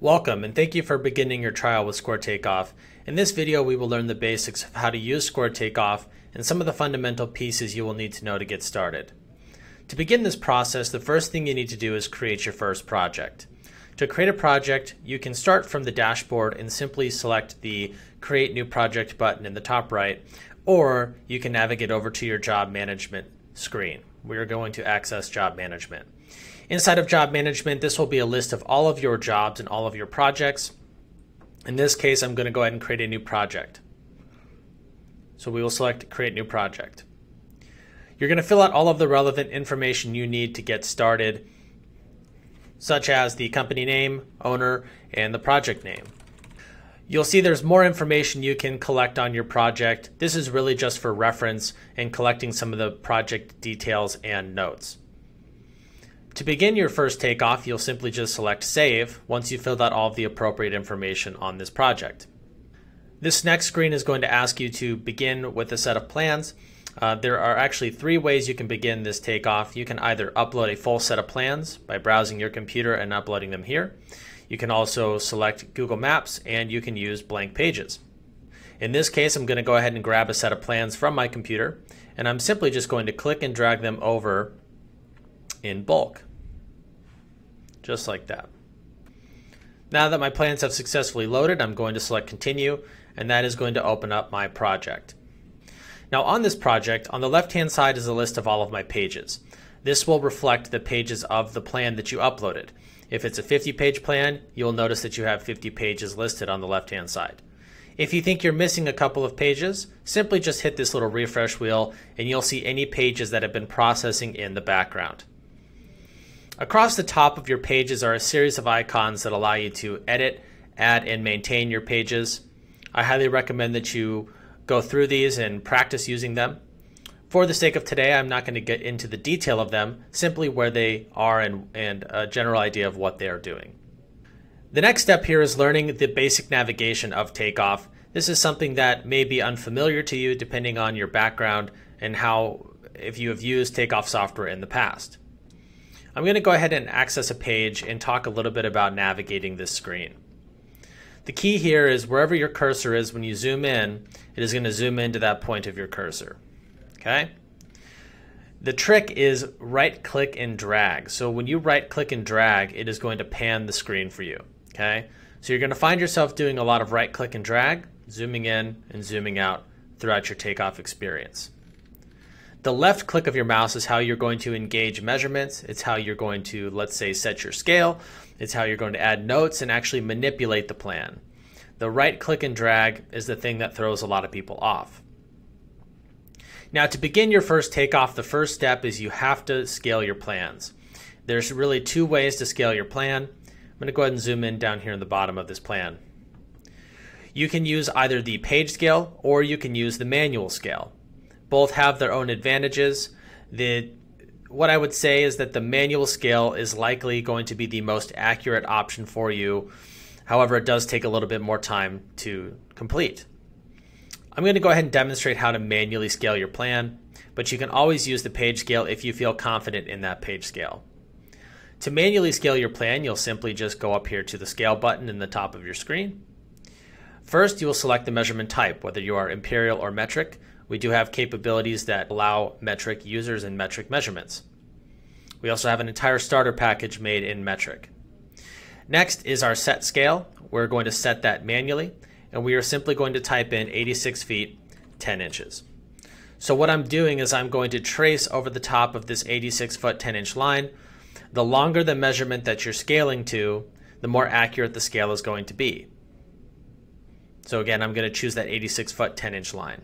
Welcome and thank you for beginning your trial with Square Takeoff. In this video we will learn the basics of how to use Square Takeoff and some of the fundamental pieces you will need to know to get started. To begin this process, the first thing you need to do is create your first project. To create a project, you can start from the dashboard and simply select the Create New Project button in the top right, or you can navigate over to your Job Management screen. We are going to access Job Management. Inside of job management, this will be a list of all of your jobs and all of your projects. In this case, I'm going to go ahead and create a new project. So we will select create new project. You're going to fill out all of the relevant information you need to get started, such as the company name, owner, and the project name. You'll see there's more information you can collect on your project. This is really just for reference and collecting some of the project details and notes. To begin your first takeoff, you'll simply just select Save once you've filled out all of the appropriate information on this project. This next screen is going to ask you to begin with a set of plans. Uh, there are actually three ways you can begin this takeoff. You can either upload a full set of plans by browsing your computer and uploading them here. You can also select Google Maps and you can use blank pages. In this case, I'm going to go ahead and grab a set of plans from my computer and I'm simply just going to click and drag them over in bulk just like that. Now that my plans have successfully loaded, I'm going to select continue, and that is going to open up my project. Now on this project, on the left-hand side is a list of all of my pages. This will reflect the pages of the plan that you uploaded. If it's a 50-page plan, you'll notice that you have 50 pages listed on the left-hand side. If you think you're missing a couple of pages, simply just hit this little refresh wheel and you'll see any pages that have been processing in the background. Across the top of your pages are a series of icons that allow you to edit, add, and maintain your pages. I highly recommend that you go through these and practice using them. For the sake of today, I'm not going to get into the detail of them, simply where they are and, and a general idea of what they are doing. The next step here is learning the basic navigation of Takeoff. This is something that may be unfamiliar to you depending on your background and how if you have used Takeoff software in the past. I'm going to go ahead and access a page and talk a little bit about navigating this screen. The key here is wherever your cursor is, when you zoom in, it is going to zoom into that point of your cursor. Okay? The trick is right click and drag. So when you right click and drag, it is going to pan the screen for you. Okay? So you're going to find yourself doing a lot of right click and drag, zooming in and zooming out throughout your takeoff experience. The left click of your mouse is how you're going to engage measurements. It's how you're going to, let's say, set your scale. It's how you're going to add notes and actually manipulate the plan. The right click and drag is the thing that throws a lot of people off. Now, to begin your first takeoff, the first step is you have to scale your plans. There's really two ways to scale your plan. I'm going to go ahead and zoom in down here in the bottom of this plan. You can use either the page scale or you can use the manual scale. Both have their own advantages. The what I would say is that the manual scale is likely going to be the most accurate option for you. However, it does take a little bit more time to complete. I'm going to go ahead and demonstrate how to manually scale your plan, but you can always use the page scale if you feel confident in that page scale. To manually scale your plan, you'll simply just go up here to the scale button in the top of your screen. First, you will select the measurement type, whether you are imperial or metric. We do have capabilities that allow metric users and metric measurements. We also have an entire starter package made in metric. Next is our set scale. We're going to set that manually, and we are simply going to type in 86 feet, 10 inches. So what I'm doing is I'm going to trace over the top of this 86 foot 10 inch line. The longer the measurement that you're scaling to, the more accurate the scale is going to be. So again, I'm going to choose that 86 foot 10 inch line.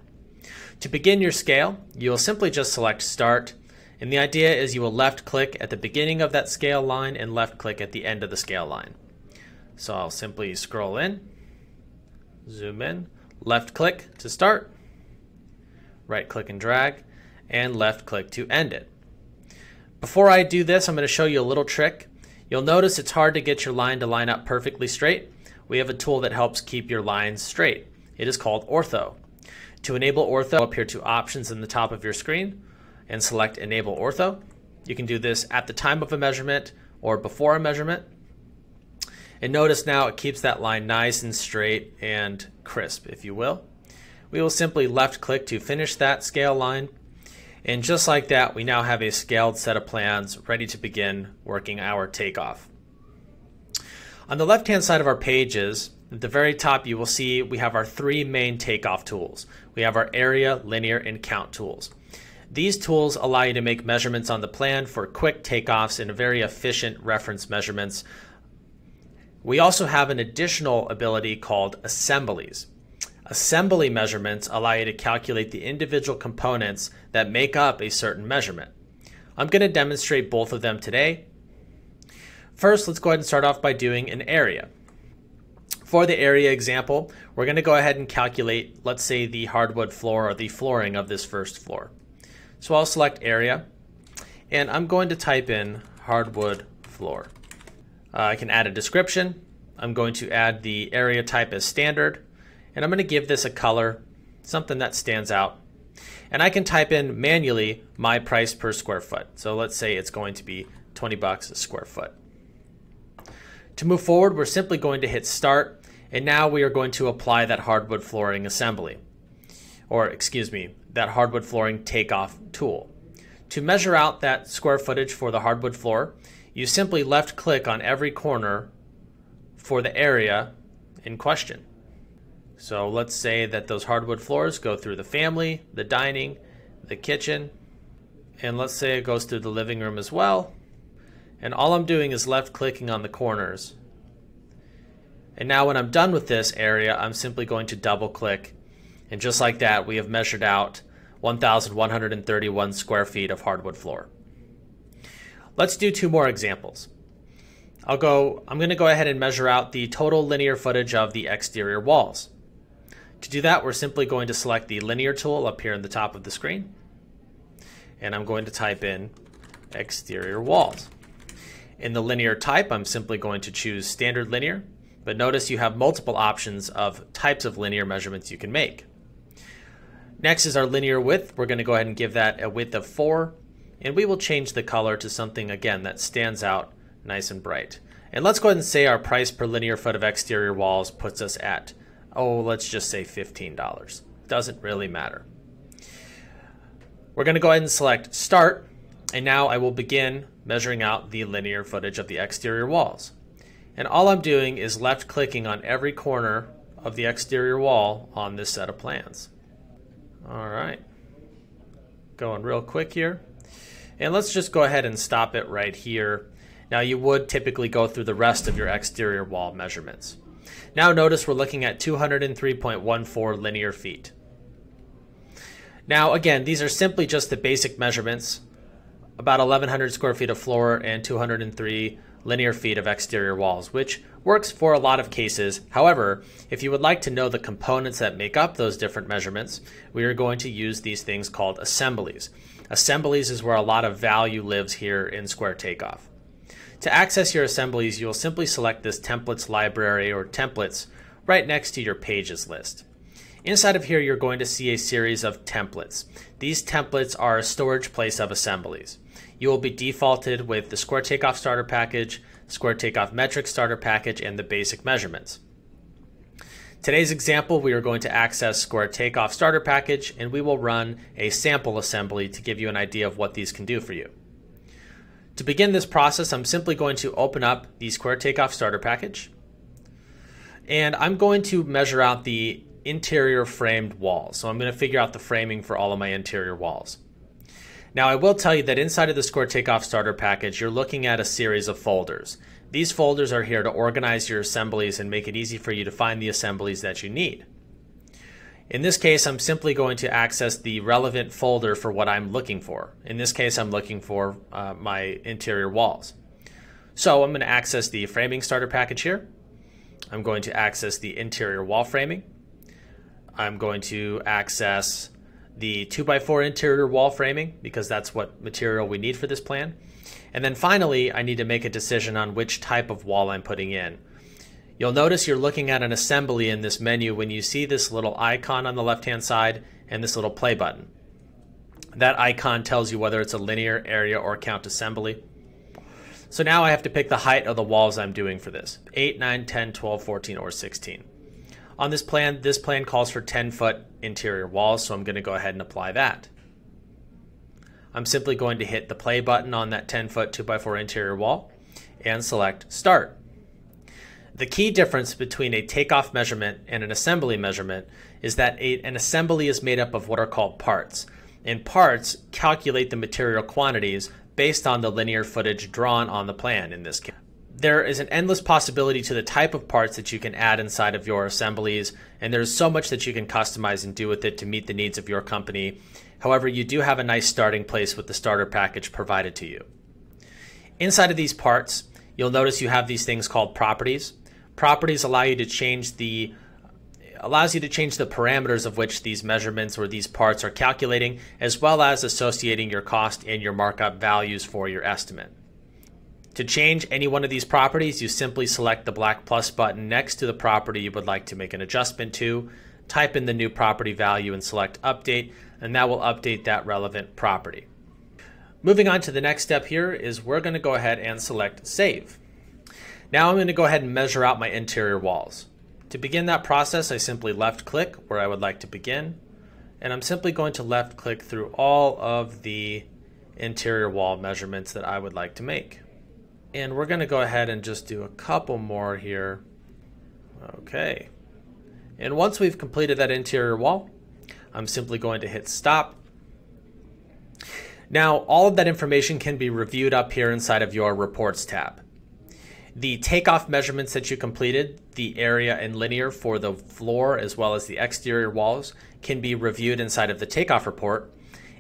To begin your scale, you will simply just select Start, and the idea is you will left click at the beginning of that scale line and left click at the end of the scale line. So I'll simply scroll in, zoom in, left click to start, right click and drag, and left click to end it. Before I do this, I'm going to show you a little trick. You'll notice it's hard to get your line to line up perfectly straight. We have a tool that helps keep your lines straight. It is called Ortho. To enable ortho, up here to options in the top of your screen and select enable ortho. You can do this at the time of a measurement or before a measurement. And notice now it keeps that line nice and straight and crisp, if you will. We will simply left click to finish that scale line. And just like that, we now have a scaled set of plans ready to begin working our takeoff. On the left hand side of our pages, at the very top, you will see we have our three main takeoff tools. We have our area, linear, and count tools. These tools allow you to make measurements on the plan for quick takeoffs and very efficient reference measurements. We also have an additional ability called assemblies. Assembly measurements allow you to calculate the individual components that make up a certain measurement. I'm going to demonstrate both of them today. First, let's go ahead and start off by doing an area. For the area example, we're going to go ahead and calculate, let's say, the hardwood floor or the flooring of this first floor. So I'll select area, and I'm going to type in hardwood floor. Uh, I can add a description. I'm going to add the area type as standard, and I'm going to give this a color, something that stands out. And I can type in manually my price per square foot. So let's say it's going to be 20 bucks a square foot. To move forward, we're simply going to hit start and now we are going to apply that hardwood flooring assembly, or excuse me, that hardwood flooring takeoff tool. To measure out that square footage for the hardwood floor, you simply left click on every corner for the area in question. So let's say that those hardwood floors go through the family, the dining, the kitchen, and let's say it goes through the living room as well. And all I'm doing is left clicking on the corners and now when I'm done with this area, I'm simply going to double click. And just like that, we have measured out 1,131 square feet of hardwood floor. Let's do two more examples. I'll go, I'm going to go ahead and measure out the total linear footage of the exterior walls. To do that, we're simply going to select the linear tool up here in the top of the screen. And I'm going to type in exterior walls. In the linear type, I'm simply going to choose standard linear but notice you have multiple options of types of linear measurements you can make. Next is our linear width. We're going to go ahead and give that a width of 4. And we will change the color to something, again, that stands out nice and bright. And let's go ahead and say our price per linear foot of exterior walls puts us at, oh, let's just say $15. Doesn't really matter. We're going to go ahead and select Start. And now I will begin measuring out the linear footage of the exterior walls. And all I'm doing is left clicking on every corner of the exterior wall on this set of plans. All right, going real quick here. And let's just go ahead and stop it right here. Now you would typically go through the rest of your exterior wall measurements. Now notice we're looking at 203.14 linear feet. Now again, these are simply just the basic measurements, about 1100 square feet of floor and 203 linear feet of exterior walls, which works for a lot of cases. However, if you would like to know the components that make up those different measurements, we are going to use these things called assemblies. Assemblies is where a lot of value lives here in Square Takeoff. To access your assemblies, you will simply select this templates library or templates right next to your pages list. Inside of here, you're going to see a series of templates. These templates are a storage place of assemblies you will be defaulted with the Square Takeoff Starter Package, Square Takeoff Metric Starter Package, and the basic measurements. Today's example, we are going to access Square Takeoff Starter Package, and we will run a sample assembly to give you an idea of what these can do for you. To begin this process, I'm simply going to open up the Square Takeoff Starter Package, and I'm going to measure out the interior framed walls. So I'm going to figure out the framing for all of my interior walls. Now, I will tell you that inside of the Square Takeoff Starter Package, you're looking at a series of folders. These folders are here to organize your assemblies and make it easy for you to find the assemblies that you need. In this case, I'm simply going to access the relevant folder for what I'm looking for. In this case, I'm looking for uh, my interior walls. So I'm going to access the framing starter package here. I'm going to access the interior wall framing. I'm going to access the 2x4 interior wall framing because that's what material we need for this plan. And then finally, I need to make a decision on which type of wall I'm putting in. You'll notice you're looking at an assembly in this menu when you see this little icon on the left hand side and this little play button. That icon tells you whether it's a linear, area, or count assembly. So now I have to pick the height of the walls I'm doing for this 8, 9, 10, 12, 14, or 16. On this plan, this plan calls for 10 foot interior walls, so I'm going to go ahead and apply that. I'm simply going to hit the play button on that 10 foot 2x4 interior wall and select start. The key difference between a takeoff measurement and an assembly measurement is that a, an assembly is made up of what are called parts. And parts calculate the material quantities based on the linear footage drawn on the plan in this case. There is an endless possibility to the type of parts that you can add inside of your assemblies, and there's so much that you can customize and do with it to meet the needs of your company. However, you do have a nice starting place with the starter package provided to you. Inside of these parts, you'll notice you have these things called properties. Properties allow you to change the allows you to change the parameters of which these measurements or these parts are calculating, as well as associating your cost and your markup values for your estimate. To change any one of these properties, you simply select the black plus button next to the property you would like to make an adjustment to, type in the new property value and select update, and that will update that relevant property. Moving on to the next step here is we're going to go ahead and select save. Now I'm going to go ahead and measure out my interior walls. To begin that process, I simply left click where I would like to begin, and I'm simply going to left click through all of the interior wall measurements that I would like to make. And we're going to go ahead and just do a couple more here. Okay. And once we've completed that interior wall, I'm simply going to hit stop. Now, all of that information can be reviewed up here inside of your reports tab. The takeoff measurements that you completed, the area and linear for the floor as well as the exterior walls, can be reviewed inside of the takeoff report.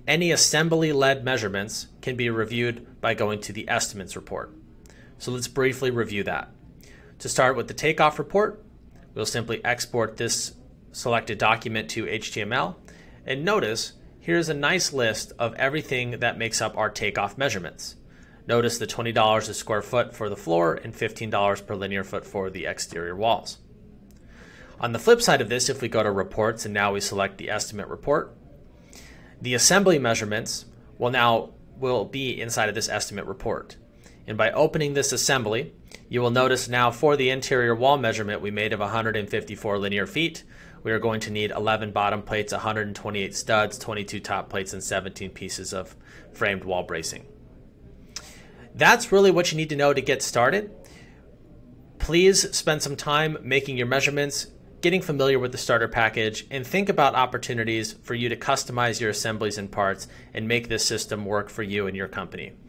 Any assembly led measurements can be reviewed by going to the estimates report. So let's briefly review that. To start with the takeoff report, we'll simply export this selected document to HTML. And notice here's a nice list of everything that makes up our takeoff measurements. Notice the $20 a square foot for the floor and $15 per linear foot for the exterior walls. On the flip side of this, if we go to reports and now we select the estimate report, the assembly measurements will now will be inside of this estimate report. And by opening this assembly, you will notice now for the interior wall measurement we made of 154 linear feet, we are going to need 11 bottom plates, 128 studs, 22 top plates, and 17 pieces of framed wall bracing. That's really what you need to know to get started. Please spend some time making your measurements, getting familiar with the starter package, and think about opportunities for you to customize your assemblies and parts and make this system work for you and your company.